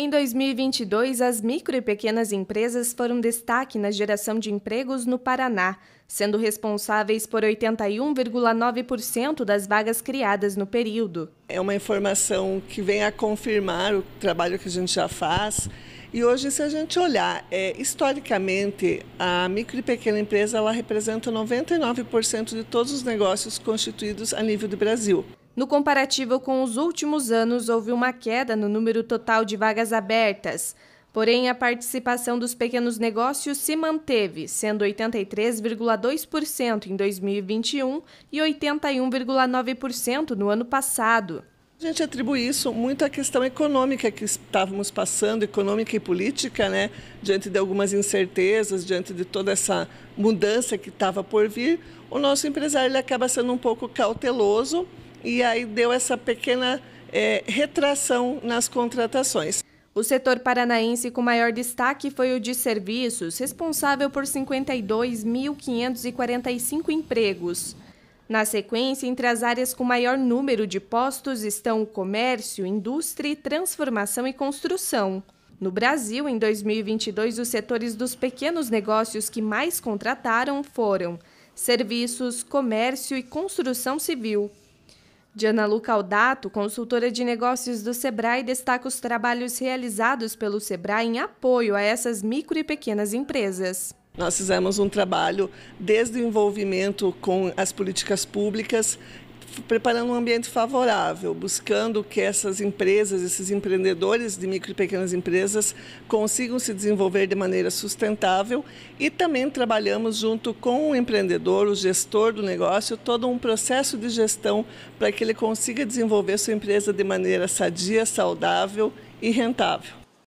Em 2022, as micro e pequenas empresas foram destaque na geração de empregos no Paraná, sendo responsáveis por 81,9% das vagas criadas no período. É uma informação que vem a confirmar o trabalho que a gente já faz. E hoje, se a gente olhar, é, historicamente, a micro e pequena empresa ela representa 99% de todos os negócios constituídos a nível do Brasil. No comparativo com os últimos anos, houve uma queda no número total de vagas abertas. Porém, a participação dos pequenos negócios se manteve, sendo 83,2% em 2021 e 81,9% no ano passado. A gente atribui isso muito à questão econômica que estávamos passando, econômica e política, né? diante de algumas incertezas, diante de toda essa mudança que estava por vir. O nosso empresário ele acaba sendo um pouco cauteloso e aí deu essa pequena é, retração nas contratações. O setor paranaense com maior destaque foi o de serviços, responsável por 52.545 empregos. Na sequência, entre as áreas com maior número de postos estão o comércio, indústria, transformação e construção. No Brasil, em 2022, os setores dos pequenos negócios que mais contrataram foram serviços, comércio e construção civil. Diana Luca Aldato, consultora de negócios do Sebrae, destaca os trabalhos realizados pelo Sebrae em apoio a essas micro e pequenas empresas. Nós fizemos um trabalho desde o envolvimento com as políticas públicas, preparando um ambiente favorável, buscando que essas empresas, esses empreendedores de micro e pequenas empresas consigam se desenvolver de maneira sustentável e também trabalhamos junto com o empreendedor, o gestor do negócio, todo um processo de gestão para que ele consiga desenvolver sua empresa de maneira sadia, saudável e rentável.